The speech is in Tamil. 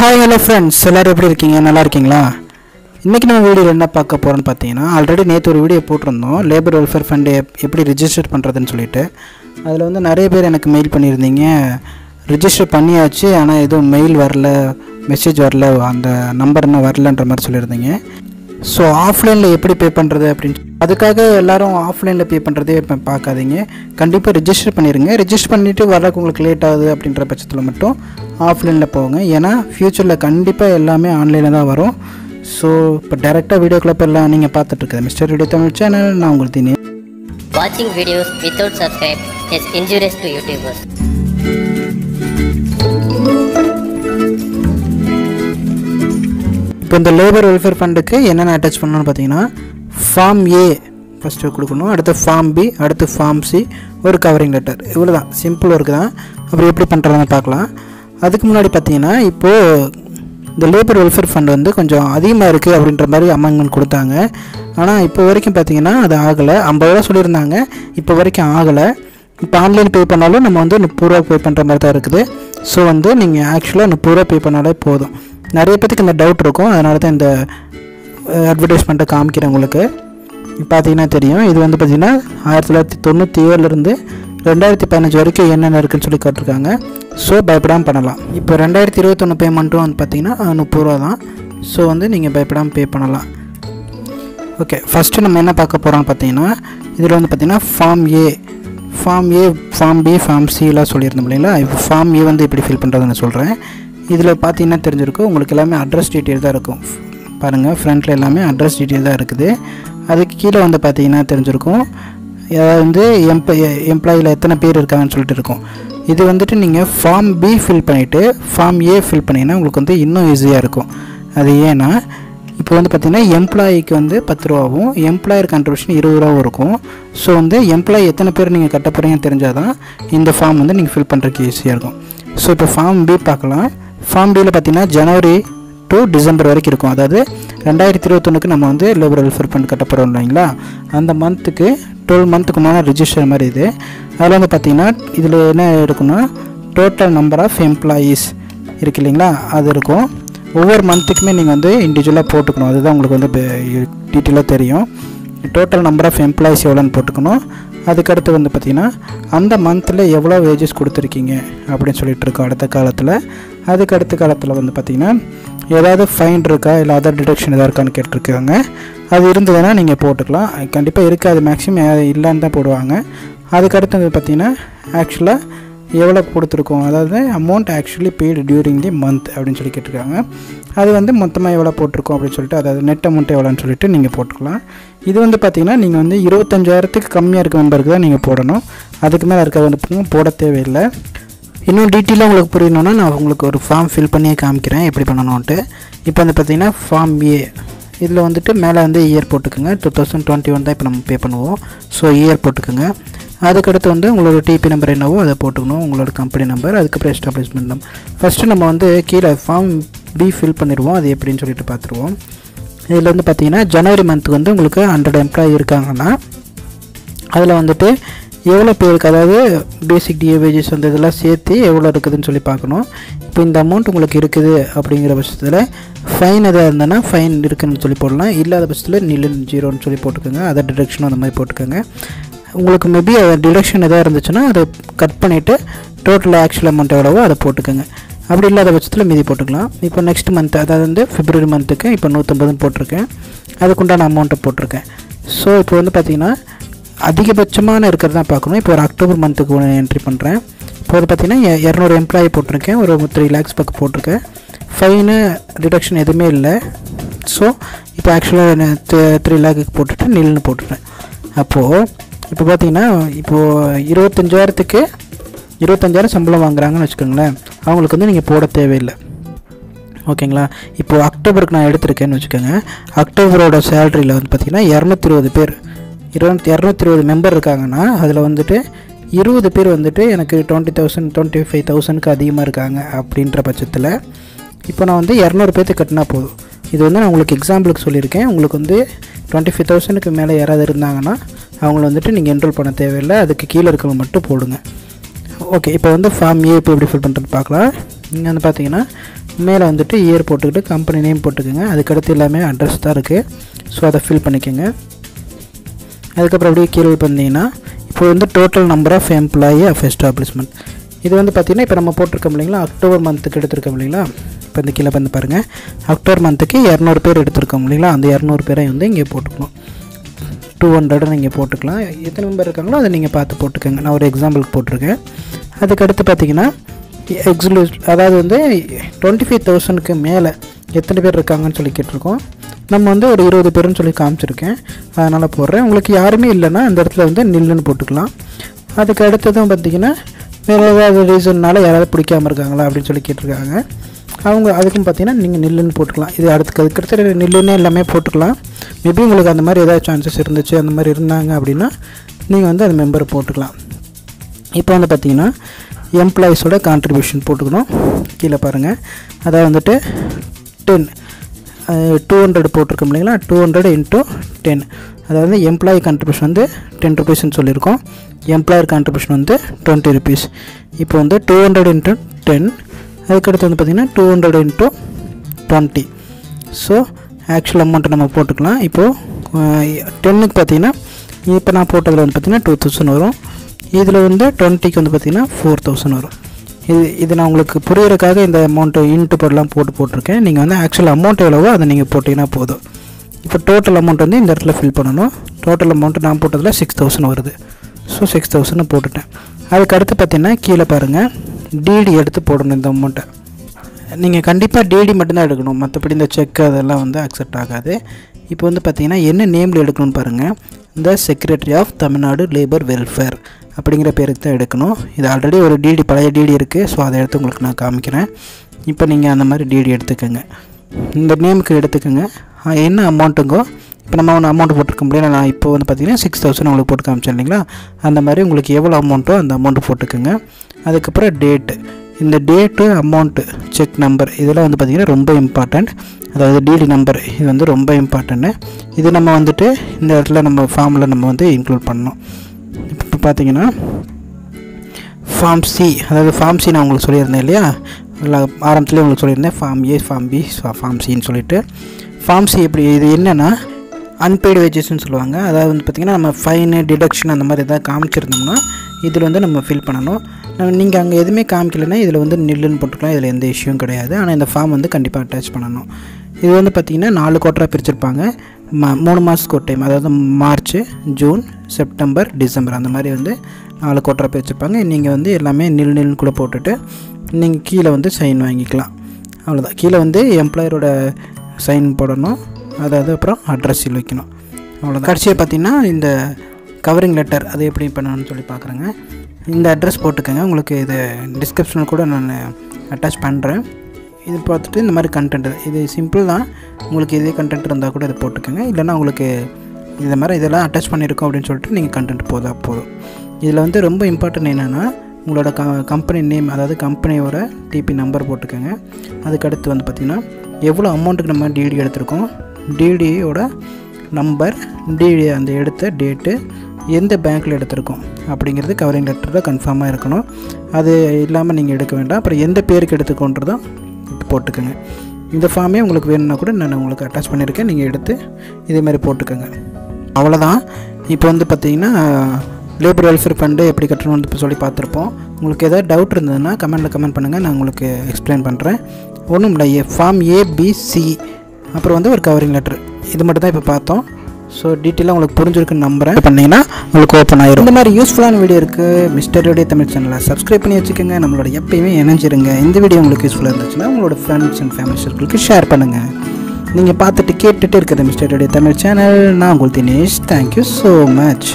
ஹாய் ஹலோ ஃப்ரெண்ட்ஸ் எல்லோரும் எப்படி இருக்கீங்க? நல்லா இருக்கீங்களா? இன்றைக்கி நம்ம வீடியோவில் என்ன பார்க்க போகிறோன்னு பார்த்தீங்கன்னா ஆல்ரெடி நேற்று ஒரு வீடியோ போட்டிருந்தோம். லேபர் வெல்ஃபேர் ஃபண்டு எப்படி ரிஜிஸ்டர் பண்ணுறதுன்னு சொல்லிட்டு. அதில் வந்து நிறைய பேர் எனக்கு மெயில் பண்ணியிருந்தீங்க. ரிஜிஸ்டர் பண்ணியாச்சு ஆனால் எதுவும் மெயில் வரல மெசேஜ் வரல அந்த நம்பர் இன்னும் வரலன்ற மாதிரி சொல்லியிருந்தீங்க. ஸோ ஆஃப்லைனில் எப்படி பே பண்ணுறது அப்படின்னு அதுக்காக எல்லாரும் ஆஃப்லைனில் பே பண்ணுறதே இப்போ பார்க்காதீங்க. கண்டிப்பாக ரிஜிஸ்டர் பண்ணிடுங்க ரிஜிஸ்டர் பண்ணிவிட்டு வரக்கு உங்களுக்கு லேட் ஆகுது அப்படின்ற பட்சத்தில் மட்டும் ஆஃப்லைனில் போங்க. ஏன்னா ஃப்யூச்சரில் கண்டிப்பாக எல்லாமே ஆன்லைனில் தான் வரும். ஸோ இப்போ டேரெக்டாக வீடியோ கிளப் எல்லாம் நீங்கள் பார்த்துட்ருக்குது மிஸ்டர் வீடியோ தமிழ் சேனல் நான் உங்களுக்கு தினி Watching videos without subscribe is injurious to YouTubers. இப்போ இந்த லேபர் வெல்ஃபேர் ஃபண்டுக்கு என்னென்ன அட்டாச் பண்ணணும்னு பார்த்தீங்கன்னா ஃபார்ம் ஏ ஃபஸ்ட்டு கொடுக்கணும் அடுத்து ஃபார்ம் பி அடுத்து ஃபார்ம் சி ஒரு கவரிங் லெட்டர் இவ்வளோ தான் சிம்பிள் ஒர்க்கு தான். அப்புறம் எப்படி பண்ணுறதுன்னு பார்க்கலாம். அதுக்கு முன்னாடி பார்த்தீங்கன்னா இப்போது இந்த லேபர் வெல்ஃபேர் ஃபண்ட் வந்து கொஞ்சம் அதிகமாக இருக்குது அப்படின்ற மாதிரி அமெண்ட்மெண்ட் கொடுத்தாங்க. ஆனால் இப்போ வரைக்கும் பார்த்தீங்கன்னா அது ஆகலை. ஐம்பது ரூபா சொல்லியிருந்தாங்க. இப்போ வரைக்கும் ஆகலை. இப்போ ஆன்லைன் பே பண்ணாலும் நம்ம வந்து முப்பது ரூபா பே பண்ணுற மாதிரி தான் இருக்குது. ஸோ வந்து நீங்கள் ஆக்சுவலாக முப்பது ரூபா பே பண்ணாலே போதும். நிறைய பேத்துக்கு இந்த டவுட் இருக்கும். அதனால தான் இந்த அட்வர்டைஸ்மெண்ட்டை காமிக்கிறேன் உங்களுக்கு. பார்த்தீங்கன்னா தெரியும். இது வந்து பார்த்திங்கன்னா ஆயிரத்தி தொள்ளாயிரத்தி தொண்ணூற்றி ஏழுலேருந்து ரெண்டாயிரத்தி பதினஞ்சு வரைக்கும் என்னென்ன இருக்குன்னு சொல்லி கேட்டிருக்காங்க. ஸோ பயப்படாமல் பண்ணலாம். இப்போ ரெண்டாயிரத்தி இருபத்தொன்று பேமெண்ட்டும் வந்து பார்த்திங்கன்னா முப்பது ரூபா தான். ஸோ வந்து நீங்கள் பயப்படாமல் பே பண்ணலாம். ஓகே ஃபஸ்ட்டு நம்ம என்ன பார்க்க போகிறோம்னு பார்த்தீங்கன்னா இதில் வந்து பார்த்திங்கன்னா form A form A form B form slam சொல்லியிருந்தோம் இல்லைங்களா? இப்போ ஃபார்ம் ஏ வந்து எப்படி ஃபில் பண்ணுறதுன்னு சொல்கிறேன் இதில் பார்த்தீங்கன்னா தெரிஞ்சிருக்கும். உங்களுக்கு எல்லாமே அட்ரஸ் டீட்டெயில் தான் இருக்கும். பாருங்கள் ஃப்ரண்ட்டில் எல்லாமே அட்ரஸ் டீட்டெயில் தான் இருக்குது. அதுக்கு கீழே வந்து பார்த்தீங்கன்னா தெரிஞ்சிருக்கும். அதாவது வந்து எம்ப்ளாய் எம்ப்ளாயில் எத்தனை பேர் இருக்காங்கன்னு சொல்லிட்டு இருக்கும். இது வந்துட்டு நீங்கள் ஃபார்ம் பி ஃபில் பண்ணிவிட்டு ஃபார்ம் ஏ ஃபில் பண்ணிங்கன்னா உங்களுக்கு வந்து இன்னும் ஈஸியாக இருக்கும். அது ஏன்னா இப்போ வந்து பார்த்திங்கன்னா எம்ப்ளாயிக்கு வந்து பத்து ரூபாவும் எம்ப்ளாயர் கான்ட்ரிபியூஷன் இருபது ரூபாவும் இருக்கும். ஸோ வந்து எம்ப்ளாயி எத்தனை பேர் நீங்கள் கட்ட போகிறீங்கன்னு தெரிஞ்சால் தான் இந்த ஃபார்ம் வந்து நீங்கள் ஃபில் பண்ணுறதுக்கு ஈஸியாக இருக்கும். ஸோ இப்போ ஃபார்ம் பி பார்க்கலாம். ஃபார்ம் பியில் பார்த்தீங்கன்னா ஜனவரி டு டிசம்பர் வரைக்கும் இருக்கும். அதாவது ரெண்டாயிரத்தி இருபத்தொன்றுக்கு நம்ம வந்து லேபர் வெல்ஃபேர் ஃபண்ட் கட்ட போகிறோம் இல்லைங்களா? அந்த மந்த்துக்கு டுவெல் மந்த்துக்கு மேலே ரிஜிஸ்டர் மாதிரி இது. அதில் வந்து பார்த்தீங்கன்னா இதில் என்ன இருக்குன்னா டோட்டல் நம்பர் ஆஃப் எம்ப்ளாயீஸ் இருக்கு இல்லைங்களா? அது இருக்கும். ஒவ்வொரு மந்த்துக்குமே நீங்கள் வந்து இண்டிவிஜுவலாக போட்டுக்கணும். அதுதான் உங்களுக்கு வந்து டீட்டெயிலாக தெரியும். டோட்டல் நம்பர் ஆஃப் எம்ப்ளாயிஸ் எவ்வளோன்னு போட்டுக்கணும். அதுக்கடுத்து வந்து பார்த்திங்கன்னா அந்த மந்தில் எவ்வளோ வேஜஸ் கொடுத்துருக்கீங்க அப்படின்னு சொல்லிட்டு இருக்கோம் அடுத்த காலத்தில். அதுக்கு அடுத்த காலத்தில் வந்து பார்த்திங்கன்னா ஏதாவது ஃபைன் இருக்கா இல்லை அதர் டிடக்ஷன் எதாவது இருக்கான்னு கேட்டிருக்காங்க. அது இருந்ததுன்னா நீங்கள் போட்டுக்கலாம். கண்டிப்பாக இருக்காது. மேக்ஸிமம் இல்லைன்னு தான் போடுவாங்க. அதுக்கடுத்து வந்து பார்த்திங்கன்னா ஆக்சுவலாக எவ்வளோ கொடுத்துருக்கோம்? அதாவது amount actually paid during the month அப்படின்னு சொல்லி கேட்டிருக்காங்க. அது வந்து மொத்தமாக எவ்வளோ போட்டிருக்கோம் அப்படின்னு சொல்லிட்டு அதாவது நெட் அமௌண்ட் எவ்வளோன்னு சொல்லிட்டு நீங்கள் போட்டுக்கலாம். இது வந்து பார்த்திங்கன்னா நீங்கள் வந்து இருபத்தஞ்சாயிரத்துக்கு கம்மியாக இருக்க மெம்பருக்கு தான் நீங்கள் போடணும். அதுக்கு மேலே இருக்கிறது வந்து போட தேவையில்லை. இன்னும் டீட்டெயிலாக உங்களுக்கு புரியணுன்னா நான் உங்களுக்கு ஒரு ஃபார்ம் ஃபில் பண்ணியே காமிக்கிறேன். எப்படி பண்ணணுன்ட்டு இப்போ வந்து பார்த்திங்கன்னா ஃபார்ம் ஏ இதில் வந்துட்டு மேலே வந்து இயர் போட்டுக்கோங்க. டூ தௌசண்ட் டுவெண்ட்டி ஒன் தான் இப்போ நம்ம பே பண்ணுவோம். ஸோ இயர் போட்டுக்கோங்க. அதுக்கடுத்து வந்து உங்களோட டிபி நம்பர் என்னவோ அதை போட்டுக்கணும். உங்களோட கம்பெனி நம்பர் அதுக்கப்புறம் எஸ்டாப்ளிஷ்மெண்ட் நம்பர் ஃபஸ்ட்டு நம்ம வந்து கீழே ஃபார்ம் பி ஃபில் பண்ணிடுவோம். அது எப்படின்னு சொல்லிட்டு பார்த்துருவோம். இதில் வந்து பார்த்தீங்கன்னா ஜனவரி மந்த்துக்கு வந்து உங்களுக்கு ஹண்ட்ரட் எம்ப்ளாயி இருக்காங்கன்னா அதில் வந்துட்டு எவ்வளோ பேருக்கு அதாவது பேசிக் டிஏவேஜஸ் வந்து இதெல்லாம் சேர்த்து எவ்வளோ இருக்குதுன்னு சொல்லி பார்க்கணும். இப்போ இந்த அமௌண்ட் உங்களுக்கு இருக்குது அப்படிங்கிற பட்சத்தில் ஃபைன் எதாவது இருந்ததுன்னா ஃபைன் இருக்குதுன்னு சொல்லி போடலாம். இல்லாத பட்சத்தில் நில்லு ஜீரோன்னு சொல்லி போட்டுக்கோங்க. அதை டிடக்ஷனும் அந்த மாதிரி போட்டுக்கோங்க. உங்களுக்கு மேபி டிடக்ஷன் எதாவது இருந்துச்சுன்னா அதை கட் பண்ணிவிட்டு டோட்டல் ஆக்சுவல் அமௌண்ட் எவ்வளவோ அதை போட்டுக்கோங்க. அப்படி இல்லாத பட்சத்தில் மீதி போட்டுக்கலாம். இப்போ நெக்ஸ்ட் மந்த் அதாவது வந்து ஃபிப்ரவரி மந்த்துக்கு இப்போ நூற்றம்பதுன்னு போட்டிருக்கேன். அதுக்குண்டான அமௌண்ட்டை போட்டிருக்கேன். ஸோ இப்போ வந்து பார்த்திங்கன்னா அதிகபட்சமான இருக்கிறது தான் பார்க்கணும். இப்போ ஒரு அக்டோபர் மந்த்துக்கு ஒன்று என்ட்ரி பண்ணுறேன் இப்போ வந்து பார்த்திங்கன்னா இரநூறு எம்ப்ளாயி போட்டிருக்கேன். ஒரு த்ரீ லேக்ஸ் பக்கம் போட்டிருக்கேன். ஃபைனு ரிடக்ஷன் எதுவுமே இல்லை. ஸோ இப்போ ஆக்சுவலாக த்ரீ லேக்குக்கு போட்டுட்டு நில்னு போட்டுட்டேன். அப்போது இப்போ பார்த்தீங்கன்னா இப்போது இருபத்தஞ்சாயிரத்துக்கு இருபத்தஞ்சாயிரம் சம்பளம் வாங்குறாங்கன்னு வச்சுக்கோங்களேன். அவங்களுக்கு வந்து நீங்கள் போட தேவையில்லை. ஓகேங்களா? இப்போது அக்டோபருக்கு நான் எடுத்திருக்கேன்னு வச்சுக்கோங்க. அக்டோபரோட சேலரியில் வந்து பார்த்திங்கன்னா இரநூத்தி இருபது பேர் இருபத்தி இரநூத்தி இருபது மெம்பர் இருக்காங்கன்னா அதில் வந்துட்டு இருபது பேர் வந்துட்டு எனக்கு டுவெண்ட்டி தௌசண்ட் டுவெண்ட்டி ஃபைவ் தௌசண்ட்க்கு அதிகமாக இருக்காங்க அப்படின்ற பட்சத்தில் இப்போ நான் வந்து இரநூறு பேர்த்து கட்டினா போதும். இது வந்து நான் உங்களுக்கு எக்ஸாம்பிளுக்கு சொல்லியிருக்கேன். உங்களுக்கு வந்து டுவெண்ட்டி ஃபைவ் தௌசண்ட்க்கு மேலே யாராவது இருந்தாங்கன்னா அவங்கள வந்துட்டு நீங்கள் என்ரோல் பண்ண தேவையில்லை. அதுக்கு கீழே இருக்கவங்க மட்டும் போடுங்க. ஓகே இப்போ வந்து ஃபார்ம் ஏ இப்போ எப்படி ஃபில் பண்ணுறது பார்க்கலாம். நீங்கள் வந்து பார்த்தீங்கன்னா மேலே வந்துட்டு இயர் போட்டுக்கிட்டு கம்பெனி நேம் போட்டுக்கோங்க. அதுக்கடுத்து எல்லாமே அட்ரஸ் தான் இருக்குது ஸோ அதை ஃபில் பண்ணிக்கோங்க. அதுக்கப்புறம் அப்படியே கீழே பார்த்தீங்கன்னா இப்போ வந்து total number of employee of establishment இது வந்து பார்த்திங்கன்னா இப்போ நம்ம போட்டிருக்கோம் இல்லைங்களா? அக்டோபர் மந்த்துக்கு எடுத்திருக்கோம் இல்லைங்களா? இப்போ இந்த கீழே வந்து பாருங்கள் அக்டோபர் மந்த்துக்கு இரநூறு பேர் எடுத்திருக்கோம் இல்லைங்களா? அந்த இரநூறு பேரை வந்து இங்கே போட்டுக்கணும். டூ ஹண்ட்ரட் நீங்கள் போட்டுக்கலாம். எத்தனை மெம்பர் இருக்காங்களோ அதை நீங்கள் பார்த்து போட்டுக்கோங்க. நான் ஒரு எக்ஸாம்பிளுக்கு போட்டிருக்கேன். அதுக்கடுத்து பார்த்தீங்கன்னா எக்ஸ்க்ளூஸ் அதாவது வந்து டுவெண்ட்டி ஃபைவ் தௌசண்ட்க்கு மேலே எத்தனை பேர் இருக்காங்கன்னு சொல்லி கேட்டிருக்கோம். நம்ம வந்து ஒரு இருபது பேருன்னு சொல்லி காமிச்சிருக்கேன். அதனால் போடுறேன். உங்களுக்கு யாருமே இல்லைன்னா அந்த இடத்துல வந்து நில்லுன்னு போட்டுக்கலாம். அதுக்கு அடுத்ததும் பார்த்தீங்கன்னா வேறு ஏதாவது ரீசன்னால யாராவது பிடிக்காம இருக்காங்களா அப்படின்னு சொல்லி கேட்டிருக்காங்க. அவங்க அதுக்கும் பார்த்தீங்கன்னா நீங்கள் நில்லுன்னு போட்டுக்கலாம். இது அடுத்துக்கு அதுக்கடுத்து நில்லுன்னே எல்லாமே போட்டுக்கலாம். மேபி உங்களுக்கு அந்த மாதிரி ஏதாவது சான்சஸ் இருந்துச்சு அந்த மாதிரி இருந்தாங்க அப்படின்னா நீங்கள் வந்து அந்த மெம்பரை போட்டுக்கலாம். இப்போ வந்து பார்த்தீங்கன்னா எம்ப்ளாயீஸோட கான்ட்ரிபியூஷன் போட்டுக்கணும். கீழே பாருங்கள் அதாவது வந்துட்டு டென் டூ ஹண்ட்ரட் போட்டிருக்கோம் இல்லைங்களா? டூ ஹண்ட்ரட் இன்ட்டு டென் அதாவது எம்ப்ளாயி கான்ட்ரிபியூஷன் வந்து டென் ருபீஸ்னு சொல்லியிருக்கோம். எம்ப்ளாயர் கான்ட்ரிபியூஷன் வந்து டுவெண்ட்டி ருபீஸ் இப்போ வந்து டூ ஹண்ட்ரட் இன்ட்டு டென் அதுக்கடுத்து வந்து பார்த்திங்கன்னா two hundred into twenty so actual அமௌண்ட்டை நம்ம போட்டுக்கலாம். இப்போது டென்னுக்கு பார்த்தீங்கன்னா இப்போ நான் போட்டதில் வந்து பார்த்திங்கன்னா டூ தௌசண்ட் வரும். இதில் வந்து டுவெண்ட்டிக்கு வந்து பார்த்திங்கன்னா ஃபோர் தௌசண்ட் வரும். இது இது நான் உங்களுக்கு புரியறதுக்காக இந்த அமௌண்ட்டு இன்ட்டு போடலாம் போட்டு போட்டிருக்கேன். நீங்கள் வந்து ஆக்சுவல் அமௌண்ட் எவ்வளவோ அதை நீங்கள் போட்டிங்கன்னா போதும். இப்போ டோட்டல் அமௌண்ட் வந்து இந்த இடத்துல ஃபில் பண்ணணும். டோட்டல் அமௌண்ட் நான் போட்டதில் சிக்ஸ் தௌசண்ட் வருது. ஸோ சிக்ஸ் தௌசண்ட் போட்டுட்டேன். அதுக்கு அடுத்து பார்த்தீங்கன்னா கீழே பாருங்கள் டிடி எடுத்து போடணும் இந்த அமௌண்ட்டை நீங்கள் கண்டிப்பாக டிடி மட்டும்தான் எடுக்கணும். மற்றபடி இந்த செக் அதெல்லாம் வந்து அக்செப்ட் ஆகாது. இப்போ வந்து பார்த்தீங்கன்னா என்ன நேமில் எடுக்கணும்னு பாருங்கள் இந்த secretary of Tamil Nadu labour welfare அப்படிங்கிற பேருக்கு தான் எடுக்கணும். இது ஆல்ரெடி ஒரு டிடி பழைய டிடி இருக்குது ஸோ அதை எடுத்து உங்களுக்கு நான் காமிக்கிறேன். இப்போ நீங்கள் அந்த மாதிரி டிடி எடுத்துக்கோங்க. இந்த நேமுக்கு எடுத்துக்கோங்க. என்ன அமௌண்ட்டுங்கோ இப்போ நம்ம ஒன்று அமௌண்ட் போட்டிருக்க முடியல. நான் இப்போ வந்து பார்த்தீங்கன்னா சிக்ஸ் தௌசண்ட் உங்களுக்கு போட்டு காமிச்சேன் இல்லைங்களா? அந்த மாதிரி உங்களுக்கு எவ்வளோ அமௌண்ட்டோ அந்த அமௌண்ட்டு போட்டுக்கோங்க. அதுக்கப்புறம் டேட்டு இந்த டேட்டு அமௌண்ட்டு செக் நம்பர் இதெல்லாம் வந்து பார்த்திங்கன்னா ரொம்ப இம்பார்ட்டண்ட் அதாவது டிடி நம்பர் இது வந்து ரொம்ப இம்பார்ட்டன்ட்டு இது நம்ம வந்துட்டு இந்த இடத்துல நம்ம ஃபார்மில் நம்ம வந்து இன்க்ளூட் பண்ணணும். இப்போ பார்த்தீங்கன்னா ஃபார்ம் சி அதாவது ஃபார்ம் சி நான் உங்களுக்கு சொல்லியிருந்தேன் இல்லையா? இல்லை ஆரம்பத்துலேயே உங்களுக்கு சொல்லியிருந்தேன் form A form B form சின்னு சொல்லிட்டு. ஃபார்ம் சி எப்படி இது என்னென்னா அன்பெய்டு வேஜஸ்ன்னு சொல்லுவாங்க. அதாவது வந்து பார்த்திங்கன்னா நம்ம ஃபைனு டிடக்ஷன் அந்த மாதிரி எதாவது காமிச்சிருந்தோம்னா இதில் வந்து நம்ம ஃபில் பண்ணணும். நம்ம நீங்கள் அங்கே எதுவுமே காமிக்கலைன்னா இதில் வந்து நில்லுன்னு போட்டுக்கலாம். இதில் எந்த இஷ்யூவும் கிடையாது. ஆனால் இந்த ஃபார்ம் வந்து கண்டிப்பாக அட்டாச் பண்ணணும். இது வந்து பார்த்திங்கன்னா நாலு குவார்ட்டராக பிரிச்சிருப்பாங்க. ம மூணு மாதத்துக்கு ஒரு டைம் அதாவது மார்ச் ஜூன் செப்டம்பர் டிசம்பர் அந்த மாதிரி வந்து நாலு குவார்ட்டராக பிரிச்சிருப்பாங்க. நீங்கள் வந்து எல்லாமே நில் நில்னு கூட போட்டுட்டு நீங்கள் கீழே வந்து சைன் வாங்கிக்கலாம். அவ்வளோதான் கீழே வந்து எம்ப்ளாயரோட சைன் போடணும். அதாவது அப்புறம் அட்ரஸ் வைக்கணும். அவ்வளோதான் கடைசியாக பார்த்தீங்கன்னா இந்த கவரிங் லெட்டர் அது எப்படி பண்ணணும்னு சொல்லி பார்க்குறேங்க இந்த அட்ரஸ் போட்டுக்கோங்க. உங்களுக்கு இது டிஸ்கிரிப்ஷனில் கூட நான் அட்டாச் பண்ணுறேன் இது பார்த்துட்டு இந்த மாதிரி கண்டென்ட் இது. சிம்பிள் தான். உங்களுக்கு இதே கண்டென்ட் இருந்தால் கூட இதை போட்டுக்கோங்க. இல்லைன்னா உங்களுக்கு இந்த மாதிரி இதெல்லாம் அட்டாச் பண்ணியிருக்கோம் அப்படின்னு சொல்லிட்டு நீங்கள் கண்டென்ட் போதா போதும். இதில் வந்து ரொம்ப இம்பார்ட்டன்ட் என்னென்னா உங்களோட க கம்பெனி நேம் அதாவது கம்பெனியோட டிபி நம்பர் போட்டுக்கோங்க. அதுக்கடுத்து வந்து பார்த்திங்கன்னா எவ்வளோ அமௌண்ட்டுக்கு நம்ம டிடி எடுத்திருக்கோம்? டிடியோட நம்பர் டிடி அந்த எடுத்த டேட்டு எந்த பேங்க்கில் எடுத்திருக்கோம்? அப்படிங்கிறது கவரிங் லெட்டரில் கன்ஃபார்மாக இருக்கணும். அது இல்லாமல் நீங்கள் எடுக்க வேண்டாம். அப்புறம் எந்த பேருக்கு எடுத்துக்கோன்றதும் போட்டுக்கோங்க. இந்த ஃபார்மே உங்களுக்கு வேணும்னா கூட நான் உங்களுக்கு அட்டாச் பண்ணியிருக்கேன். நீங்கள் எடுத்து இதே மாதிரி போட்டுக்கோங்க. அவ்வளோதான் இப்போ வந்து பார்த்தீங்கன்னா லேபர் வெல்ஃபேர் ஃபண்டு எப்படி கட்டணும்னு இப்போ சொல்லி பார்த்துருப்போம். உங்களுக்கு எதாவது டவுட் இருந்ததுன்னா கமெண்ட்டில் கமெண்ட் பண்ணுங்கள் நான் உங்களுக்கு எக்ஸ்பிளைன் பண்ணுறேன் ஒன்றும் இல்லை ஏ ஃபார்ம் ஏபிசி அப்புறம் வந்து ஒரு கவரிங் லெட்டர் இது மட்டும் தான் இப்போ பார்த்தோம். ஸோ டீட்டெயிலாக உங்களுக்கு புரிஞ்சிருக்குன்னு நம்புகிறேன் பண்ணிங்கன்னா உங்களுக்கு ஓப்பன் ஆயிரும். இந்த மாதிரி யூஸ்ஃபுல்லான வீடியோ இருக்குது மிஸ்டர் தமிழ் சேனலை சப்ஸ்கிரைப் பண்ணி வச்சுக்கோங்க. நம்மளோட எப்பயுமே இணைஞ்சிருங்க. இந்த வீடியோ உங்களுக்கு யூஸ்ஃபுல்லாக இருந்துச்சுன்னா உங்களோட ஃப்ரெண்ட்ஸ் அண்ட் ஃபேமிலி சர்க்கிளுக்கு ஷேர் பண்ணுங்கள் நீங்கள் பார்த்துட்டு கேட்டுகிட்டே இருக்கிற மிஸ்டர் யோடைய தமிழ் சேனல் நான் உங்கள் தினேஷ். Thank you so much